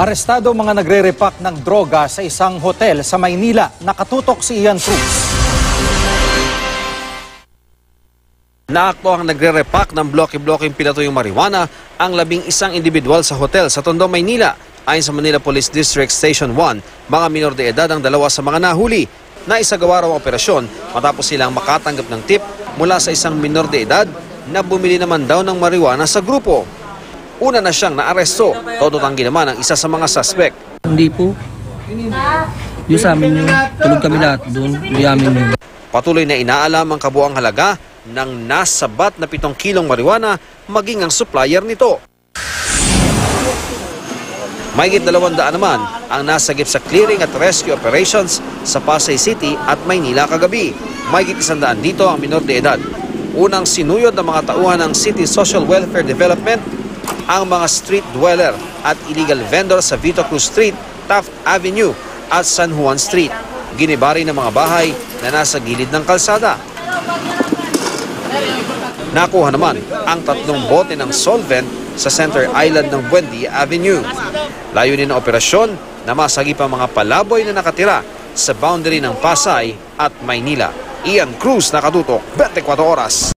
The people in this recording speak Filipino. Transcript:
Arestado mga nagre-repack ng droga sa isang hotel sa Maynila. Nakatutok si Ian Cruz. Naakto ang nagre-repack ng bloke-blokeng pinatuyong marijuana ang labing isang individual sa hotel sa Tondo, Maynila. Ayon sa Manila Police District Station 1, mga minor de edad ang dalawa sa mga nahuli. Naisagawa raw ang operasyon matapos silang makatanggap ng tip mula sa isang minor de edad na bumili naman daw ng marijuana sa grupo. Una na siyang naaresto, todo tanggi naman ang isa sa mga suspect. Hindi po. Yung sa amin yung tulog kami lahat doon. Hindi amin yun. Patuloy na inaalam ang kabuang halaga ng nasabat na 7 kilong marijuana maging ang supplier nito. Dalawang daan naman ang nasagip sa clearing at rescue operations sa Pasay City at Maynila kagabi. Isang daan dito ang minor de edad. Unang sinuyod ng mga tauhan ng City Social Welfare Development ang mga street dweller at illegal vendor sa Vito Cruz Street, Taft Avenue at San Juan Street. Ginibari ng mga bahay na nasa gilid ng kalsada. Nakuha naman ang tatlong bote ng solvent sa Center Island ng Buendia Avenue. Layunin ng operasyon na masagip ang mga palaboy na nakatira sa boundary ng Pasay at Maynila. Ian Cruz nakatutok 24 oras.